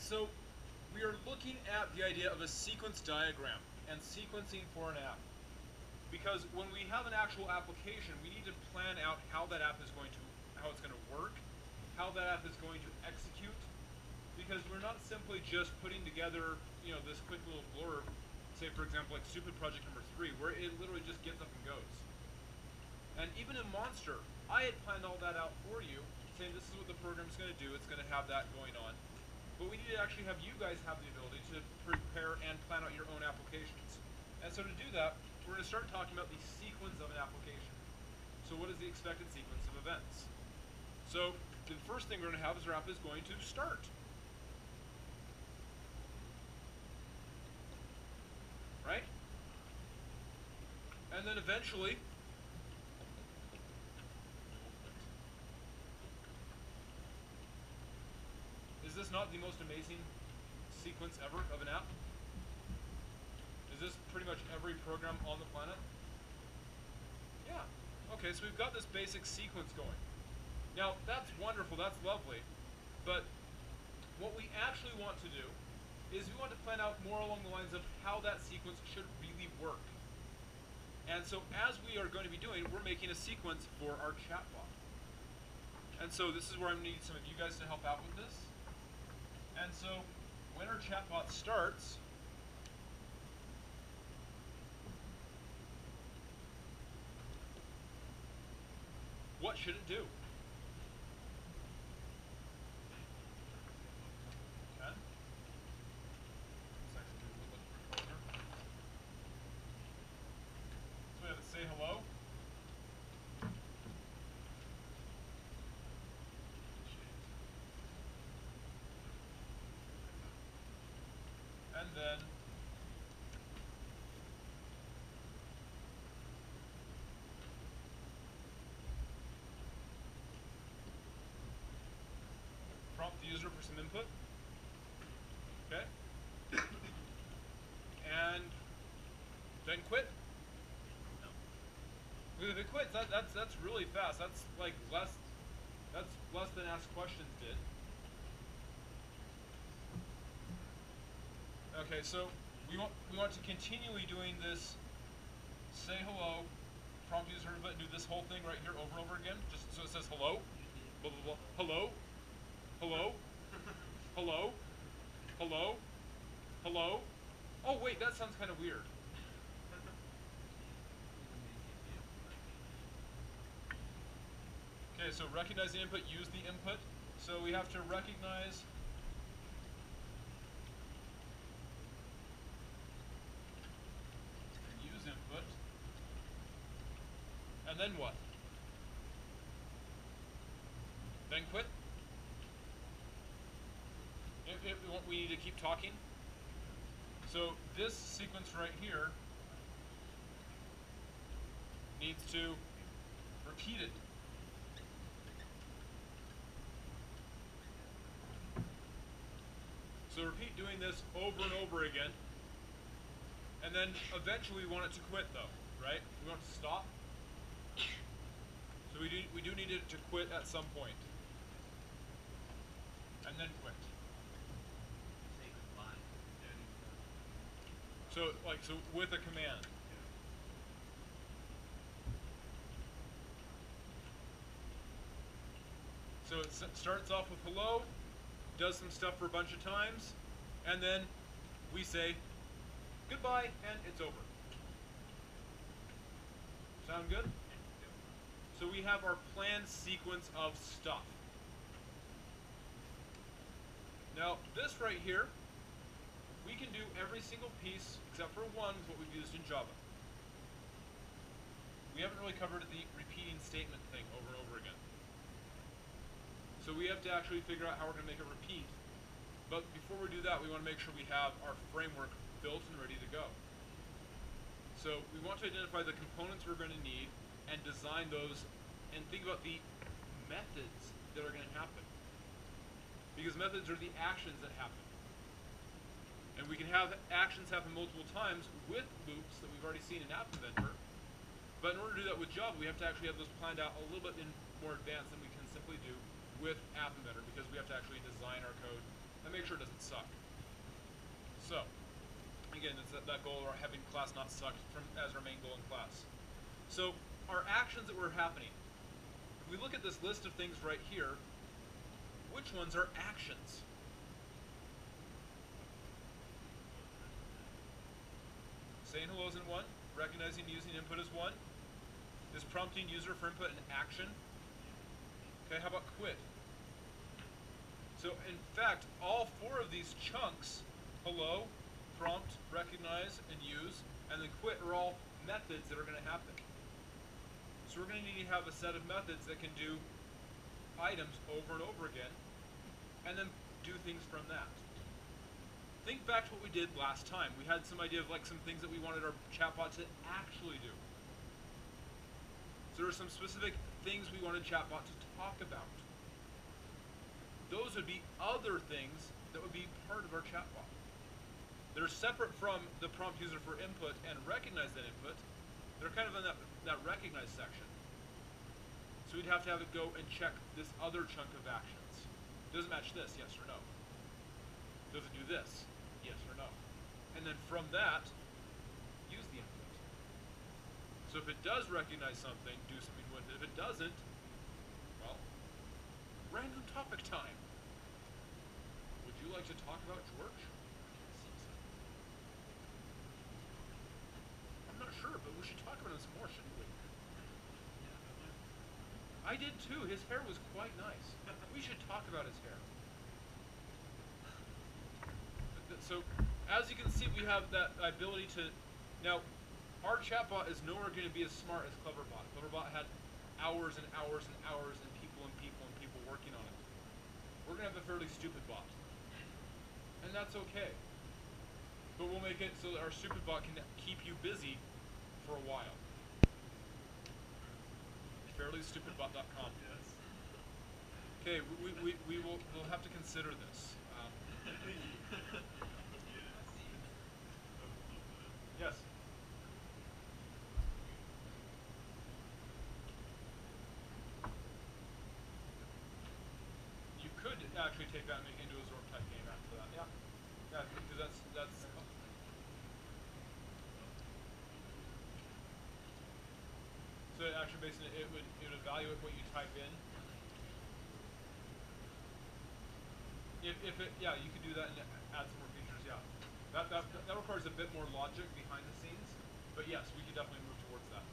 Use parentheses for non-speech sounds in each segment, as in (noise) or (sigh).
So we are looking at the idea of a sequence diagram and sequencing for an app. Because when we have an actual application, we need to plan out how that app is going to, how it's going to work, how that app is going to execute, because we're not simply just putting together, you know, this quick little blurb, say for example like stupid project number three, where it literally just gets up and goes. And even in Monster, I had planned all that out for you, saying this is what the program is going to do, it's going to have that going on. But we need to actually have you guys have the ability to prepare and plan out your own applications. And so to do that, we're going to start talking about the sequence of an application. So what is the expected sequence of events? So the first thing we're going to have is our app is going to start. Right? And then eventually, this not the most amazing sequence ever of an app? Is this pretty much every program on the planet? Yeah. Okay, so we've got this basic sequence going. Now, that's wonderful, that's lovely, but what we actually want to do is we want to plan out more along the lines of how that sequence should really work. And so as we are going to be doing, we're making a sequence for our chatbot. And so this is where I need some of you guys to help out with this. And so when our chatbot starts, what should it do? Okay. So we have to say hello. And then prompt the user for some input. Okay. and then quit. If it quits, that, that's that's really fast. That's like less that's less than ask questions did. Okay, so we want we want to continually doing this say hello, prompt user but do this whole thing right here over and over again, just so it says hello. Mm-hmm. Blah blah blah. Hello. Hello? (laughs) Hello? Hello? Hello? Oh wait, that sounds kind of weird. (laughs) Okay, so recognize the input, use the input. So we have to recognize and use input. And then what? Then quit? If, if we, need to keep talking. So this sequence right here needs to repeat it. So repeat doing this over and over again. And then eventually we want it to quit though, right? We want it to stop. So we do, we do need it to quit at some point. And then quit. So like so with a command. So it starts off with hello, does some stuff for a bunch of times, and then we say goodbye and it's over. Sound good? So we have our planned sequence of stuff. Now this right here, we can do every single piece except for one with what we've used in Java. We haven't really covered the repeating statement thing over and over again. So we have to actually figure out how we're going to make it repeat. But before we do that, we want to make sure we have our framework built and ready to go. So we want to identify the components we're going to need and design those and think about the methods that are going to happen. Because methods are the actions that happen. And we can have actions happen multiple times with loops that we've already seen in App Inventor. But in order to do that with Java, we have to actually have those planned out a little bit in more advanced than we can simply do with App Inventor because we have to actually design our code and make make sure it doesn't suck. So, again, it's that, that goal of having class not suck from as our main goal in class. So, our actions that were happening. If we look at this list of things right here, which ones are actions? Saying hello isn't one. Recognizing using input is one. Is prompting user for input an action? Okay, how about quit? So in fact, all four of these chunks, hello, prompt, recognize, and use, and then quit are all methods that are going to happen. So we're going to need to have a set of methods that can do items over and over again, and then do things from that. Think back to what we did last time. We had some idea of like some things that we wanted our chatbot to actually do. So there are some specific things we wanted chatbot to talk about. Those would be other things that would be part of our chatbot. They're separate from the prompt user for input and recognize that input. They're kind of in that, that recognize section. So we'd have to have it go and check this other chunk of actions. Does it match this, yes or no? Does it do this? Yes or no? And then from that, use the input. So if it does recognize something, do something with it. If it doesn't, well, random topic time. Would you like to talk about George? I'm not sure, but we should talk about him some more, shouldn't we? I did too. His hair was quite nice. We should talk about his hair. So, as you can see, we have that ability to. Now, our chatbot is nowhere going to be as smart as Cleverbot. Cleverbot had hours and hours and hours and people and people and people working on it. We're going to have a fairly stupid bot. And that's okay. But we'll make it so that our stupid bot can keep you busy for a while. FairlyStupidBot.com. Yes. Okay, we, we, we will we'll have to consider this. Um, yes. You could actually take that and make it into a Zork type game after that. Yeah. Yeah, because that's that's. It actually basically it would it would evaluate what you type in. If, if it yeah you could do that and add some more features yeah. That, that that requires a bit more logic behind the scenes, but yes we could definitely move towards that.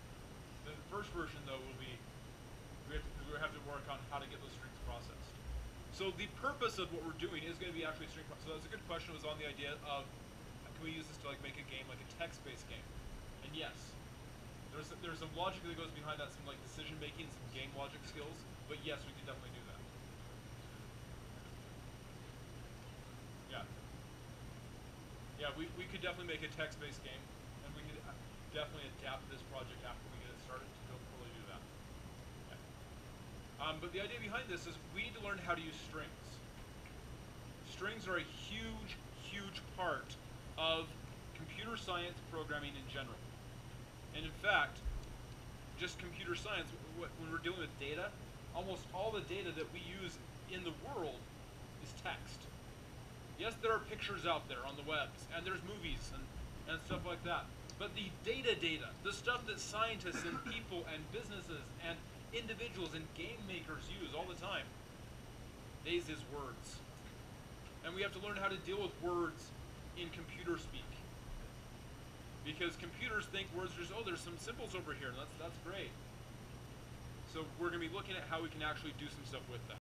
The first version though will be we have to, we have to work on how to get those strings processed. So the purpose of what we're doing is going to be actually string. Pro- so that's a good question. Was on the idea of can we use this to like make a game like a text-based game? And yes, there's there's some logic that goes behind that, some like decision making, some game logic skills. But yes, we can definitely do that. Yeah. Yeah, we, we could definitely make a text-based game, and we could uh, definitely adapt this project after we get it started to go fully do that. Um, but the idea behind this is we need to learn how to use strings. Strings are a huge, huge part of computer science programming in general. And in fact, just computer science, when we're dealing with data, almost all the data that we use in the world is text. Yes, there are pictures out there on the webs, and there's movies and, and stuff like that. But the data data, the stuff that scientists and (coughs) people and businesses and individuals and game makers use all the time, these is words. And we have to learn how to deal with words in computer speak. Because computers think words are just, oh, there's some symbols over here, and that's, that's great. So we're going to be looking at how we can actually do some stuff with that.